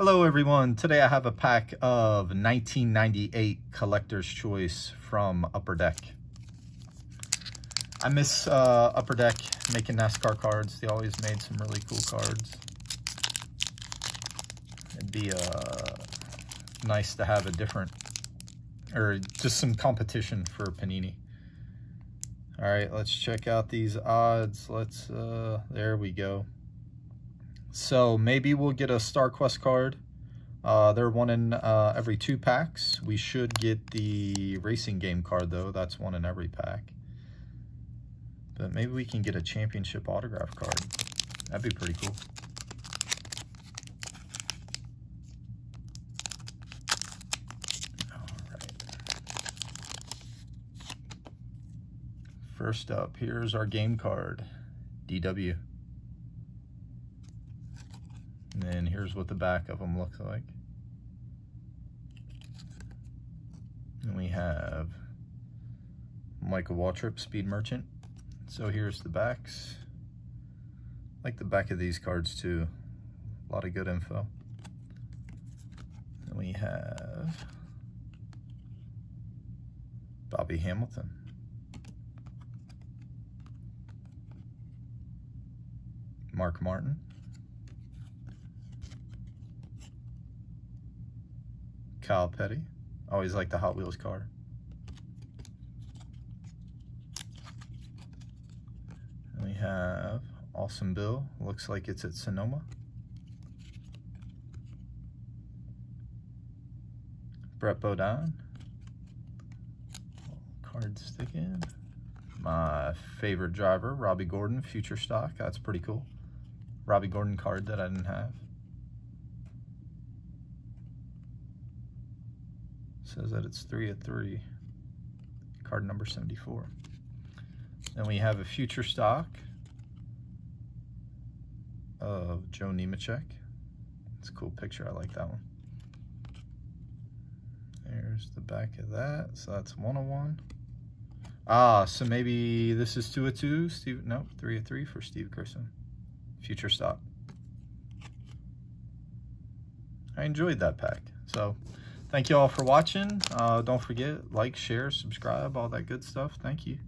Hello everyone. Today I have a pack of 1998 Collector's Choice from Upper Deck. I miss uh, Upper Deck making NASCAR cards. They always made some really cool cards. It'd be uh, nice to have a different, or just some competition for Panini. All right, let's check out these odds. Let's, uh, there we go. So maybe we'll get a Star Quest card. Uh, they're one in uh, every two packs. We should get the racing game card though. That's one in every pack. But maybe we can get a championship autograph card. That'd be pretty cool. All right. First up, here's our game card, DW. And then here's what the back of them looks like. And we have Michael Waltrip, Speed Merchant. So here's the backs. I like the back of these cards too. A lot of good info. And we have Bobby Hamilton. Mark Martin. Kyle Petty. Always like the Hot Wheels car. And we have Awesome Bill. Looks like it's at Sonoma. Brett Bodine. Card sticking. My favorite driver, Robby Gordon, Future Stock. That's pretty cool. Robby Gordon card that I didn't have. Says that it's three of three. Card number 74. Then we have a future stock of Joe Nemechek. It's a cool picture. I like that one. There's the back of that. So that's one of one. Ah, so maybe this is two of two. Steve, no, three of three for Steve Grissom. Future stock. I enjoyed that pack. So Thank you all for watching. Uh, don't forget, like, share, subscribe, all that good stuff. Thank you.